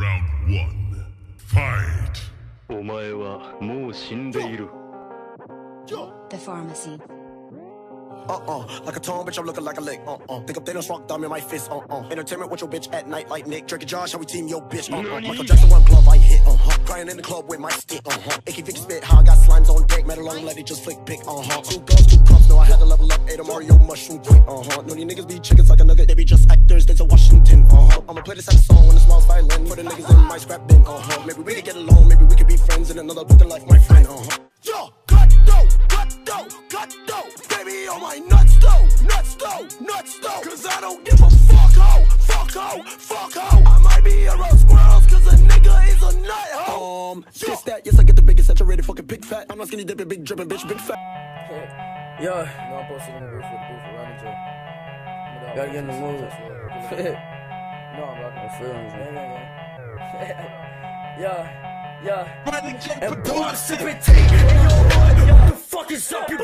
Round one. Fight. お前はもう死んでいる The pharmacy. Uh uh, like a tone, bitch, I'm looking like a lick. Uh uh, think I'm Thanos, rock thumb in my fist. Uh uh, entertainment with your bitch at night like Nick. Drinking Josh, how we team your bitch. Uh uh, Michael Jackson, one glove I hit. In the club with my stick. Uh huh, Icky Vic spit, how I got slimes on deck. Metal long, let it just flick pick. Uh huh, two guns, two cups, no, I had to level up. Ate a Mario mushroom quick. Uh huh, no, these niggas be chickens like a nugget. They be just actors, there's a Washington. Uh huh, I'ma play this at song when the smile's violin. Put the niggas in my scrap bin. Uh huh, maybe we could get along, maybe we could be friends in another book life, my friend. Uh huh. Yo, cut though, cut though, cut though. Baby on my nuts though, nuts though, nuts though. Cause I don't give a fuck ho, fuck ho, fuck ho. I might be a squirrels cause ho. Um, that, yes I get the biggest saturated fucking big fat. I'm not skinny dipping, big dripping, bitch, big fat. Yeah, No, I'm posting in the booth for the booth around the gym. gotta get in the mood. No, I'm rocking I feel me. Yeah, yeah, yeah, yeah. And boy, I'm sipping tea in your hood. What the fuck is up, you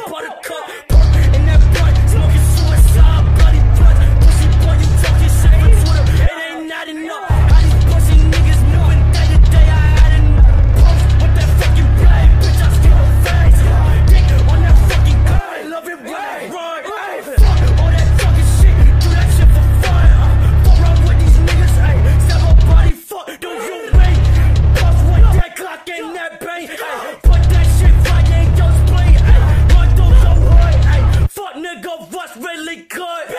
really